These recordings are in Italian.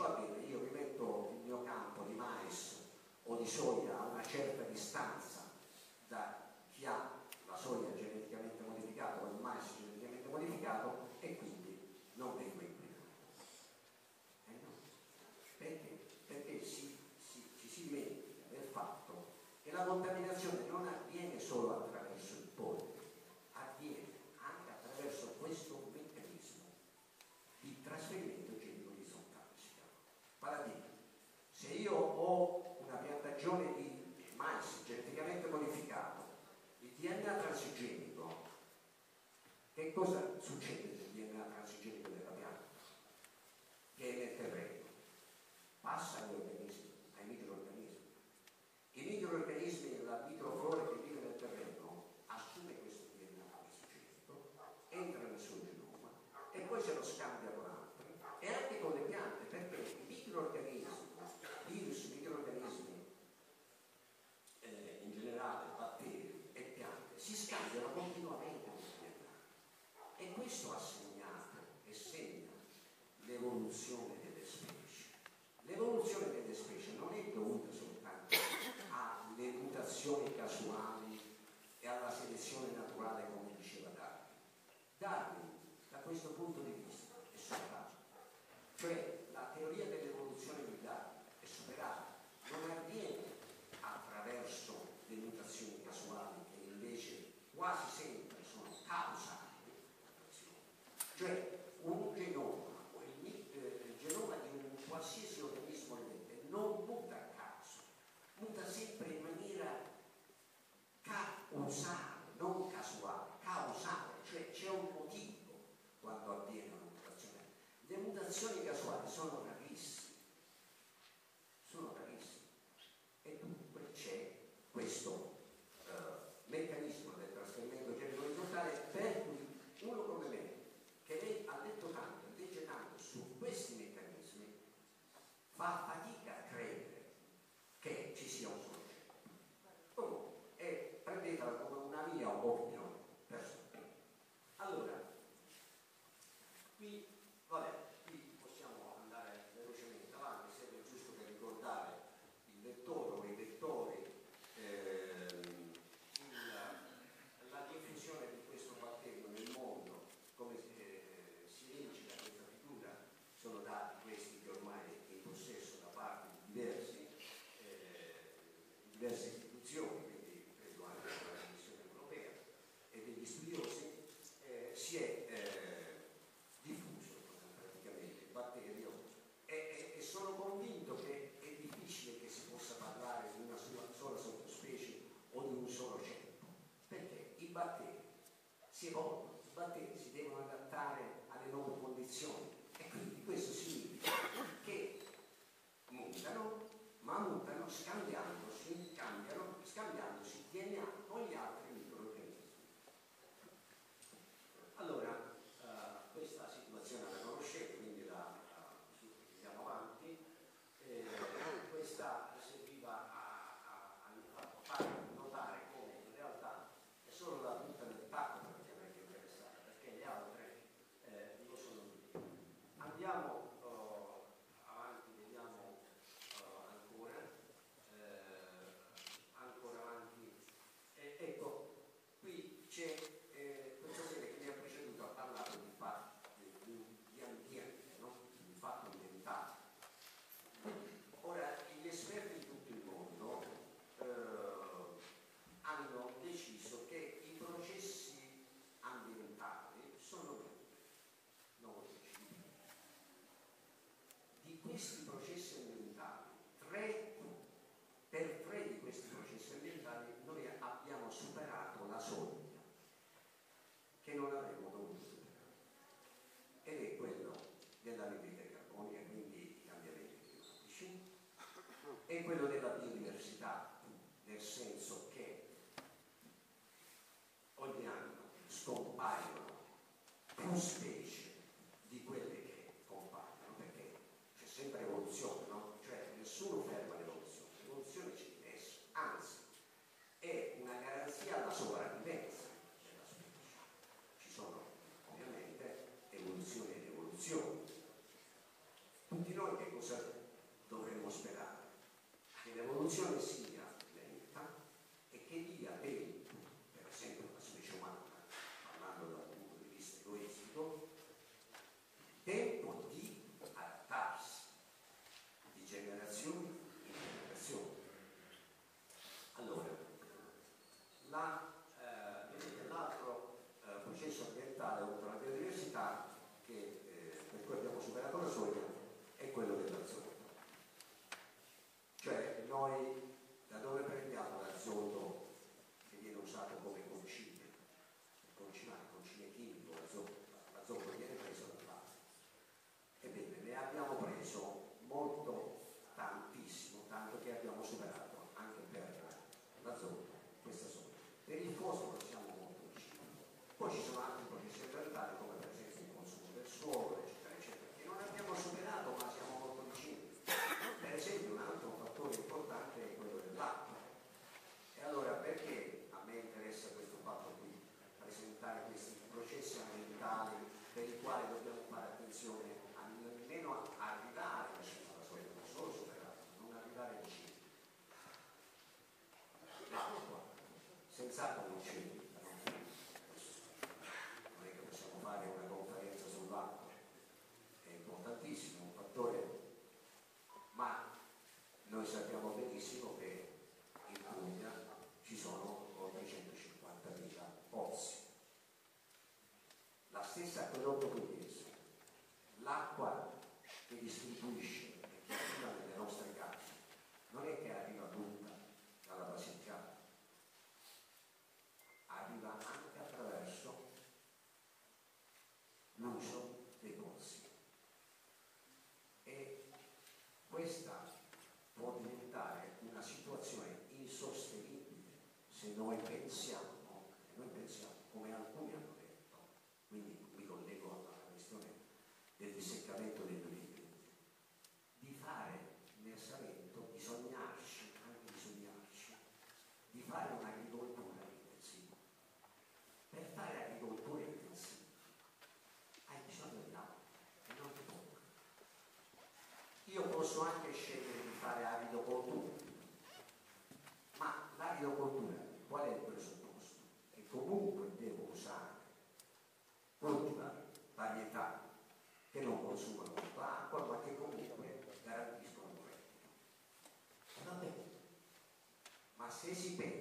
anticipo arriva, io mi metto il mio campo di mais o di soia a una certa distanza da chi ha la soia geneticamente modificata o il mais geneticamente modificato e quindi non vengo implicato. Eh no. Perché? Perché si, si, ci si dimentica del fatto che la contaminazione cosa succede? Darwin da questo punto di vista è superato, cioè la teoria dell'evoluzione di Darwin è superata, non avviene attraverso le mutazioni casuali che invece quasi sempre лежал покойник. dissipate.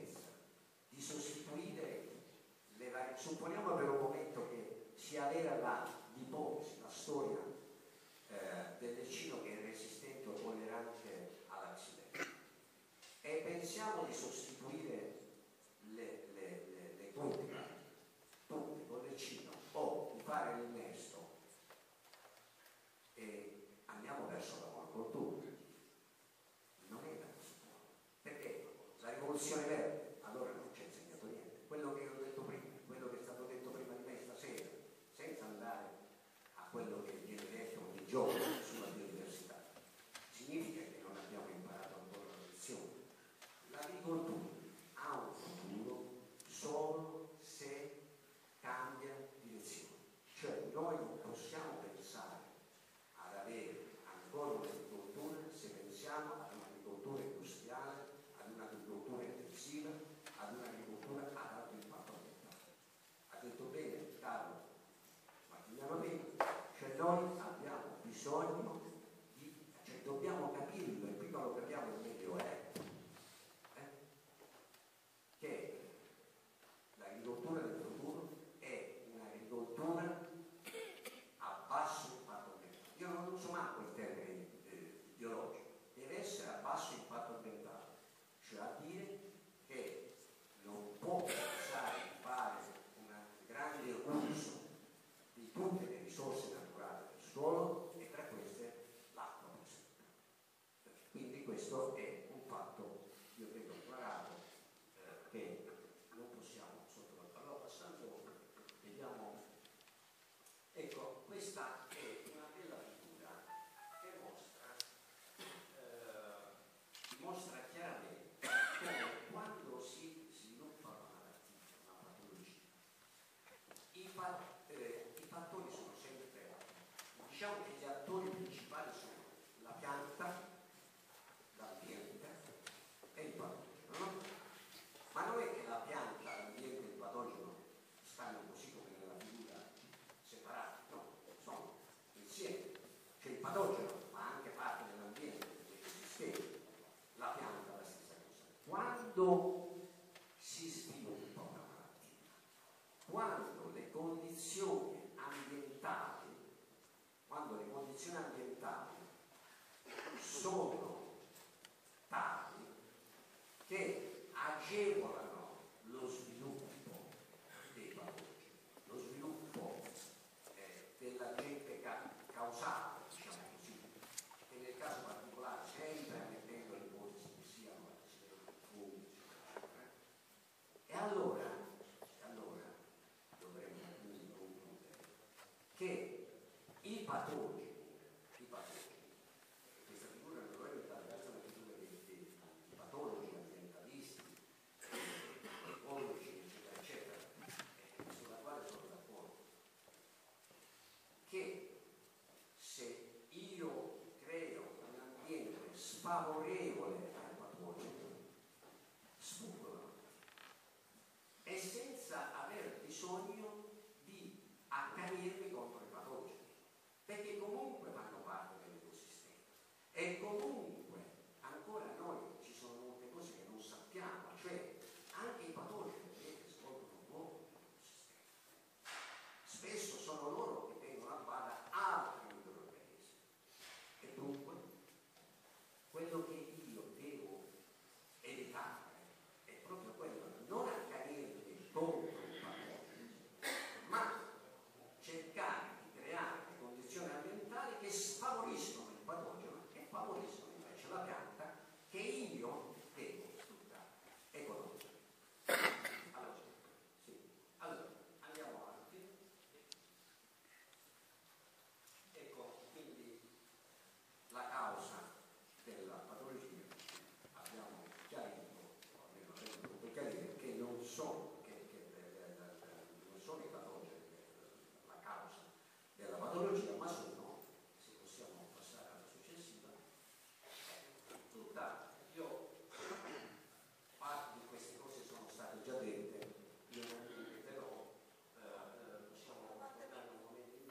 tú. favor.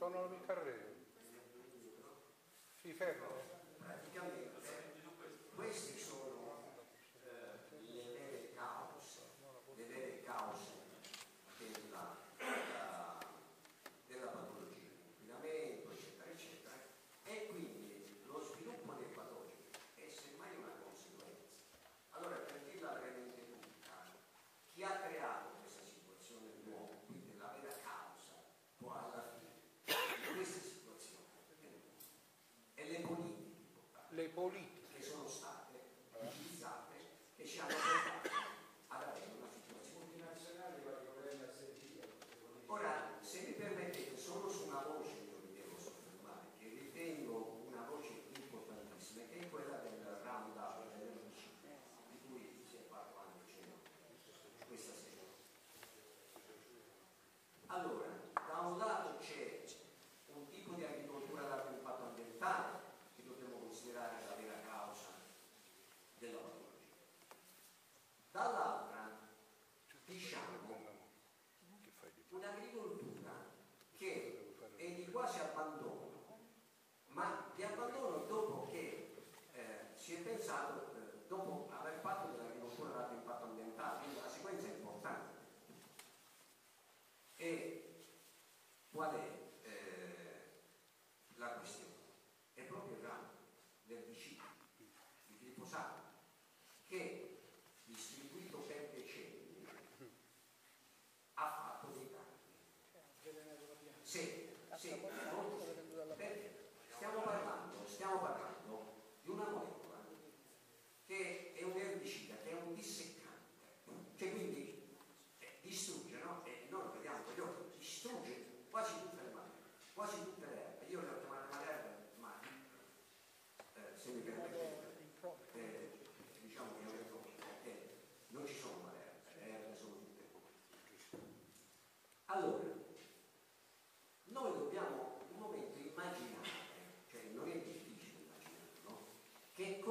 Bartolomé Sí.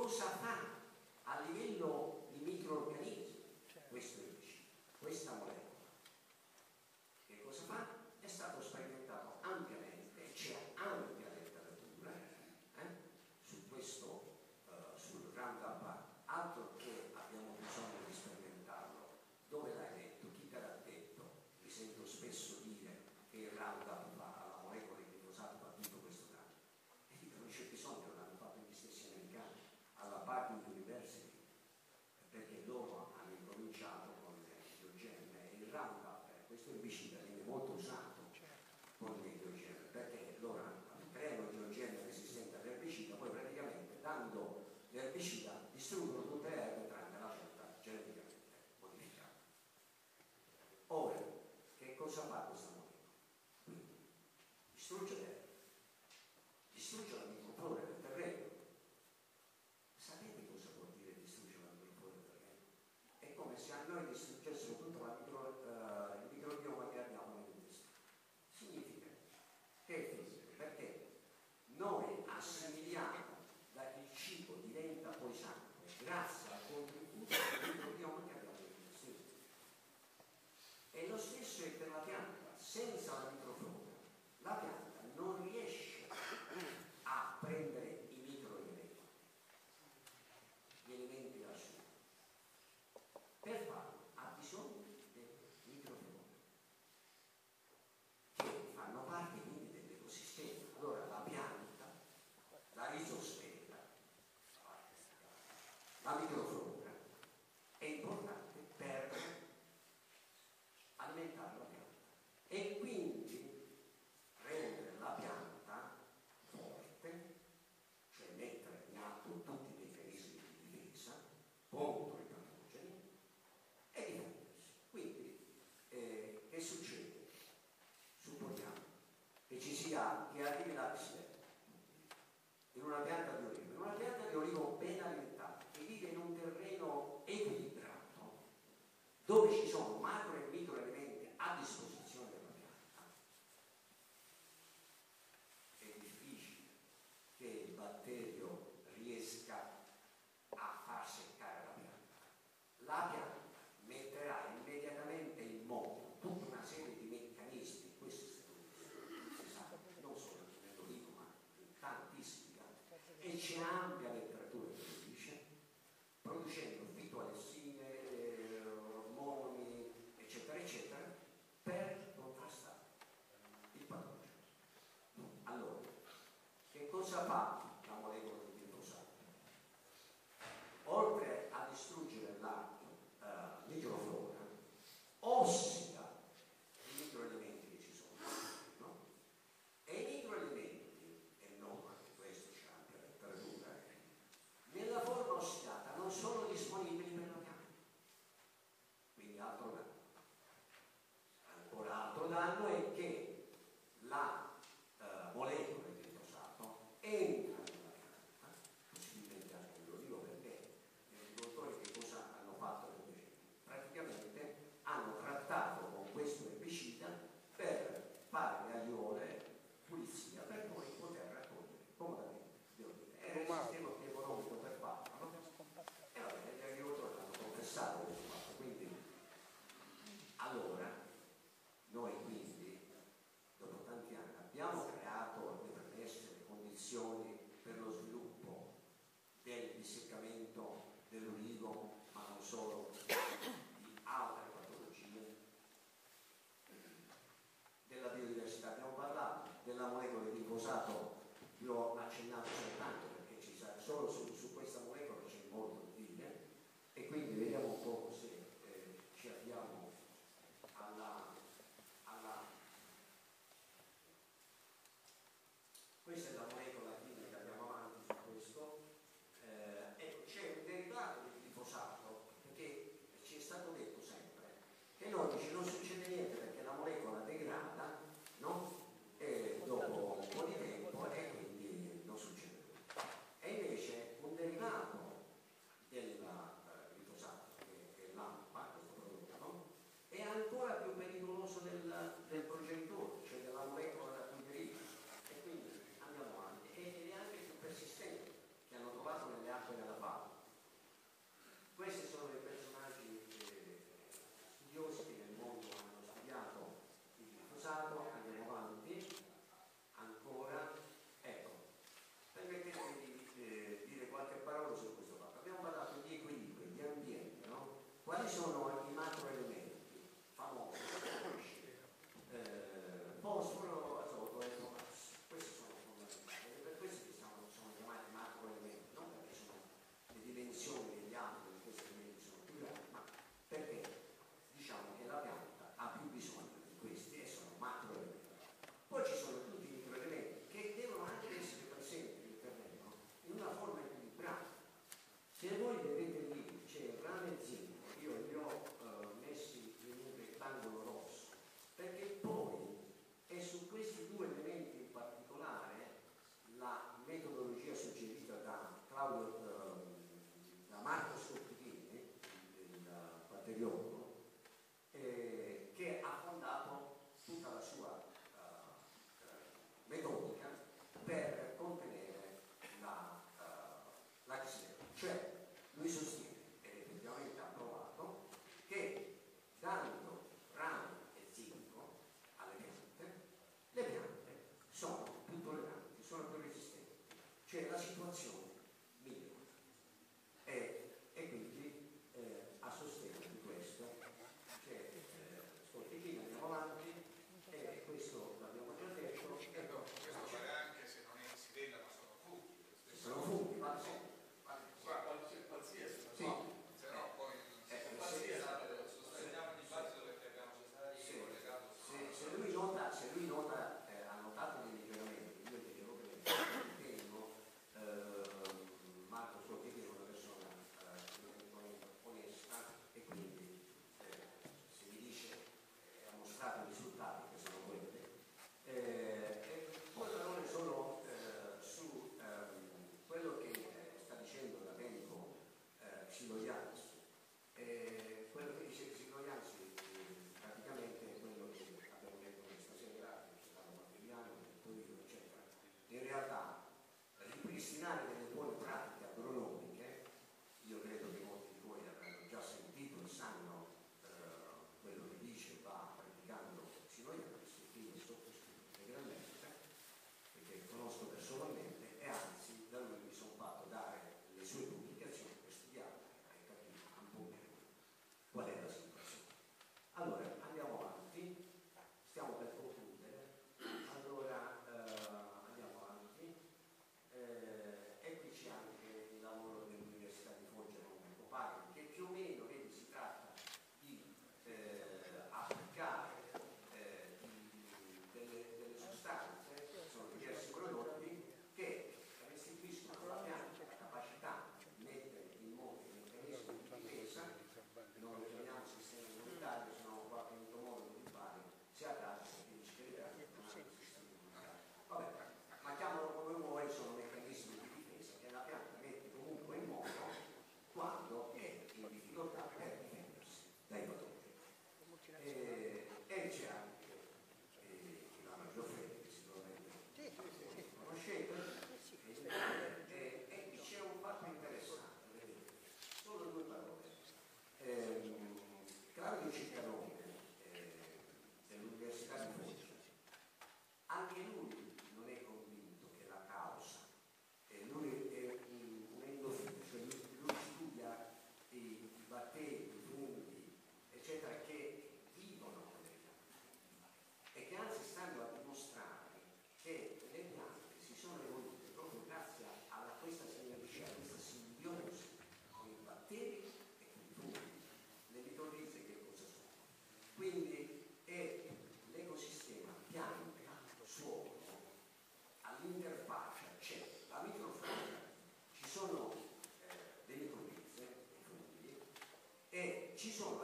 όσα cosa. Dove ci sono Jehoshaphat. ci sono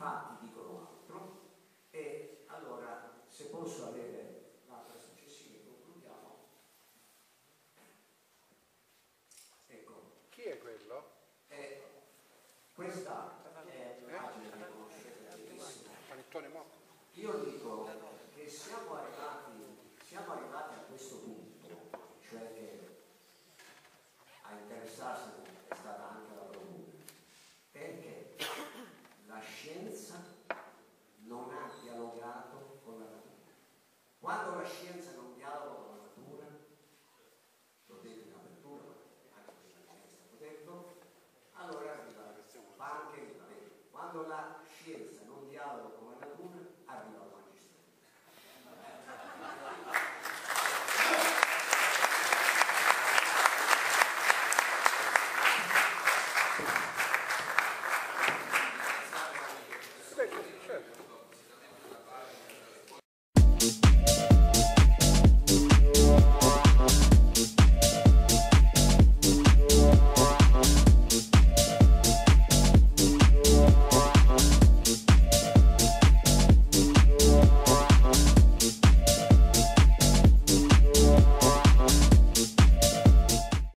fatti dicono altro e allora se posso avere l'altra successiva concludiamo. Ecco. Chi è quello? Eh, questa è l'immagine che conoscete io dico che siamo arrivati, siamo arrivati a questo punto cioè che a interessarsi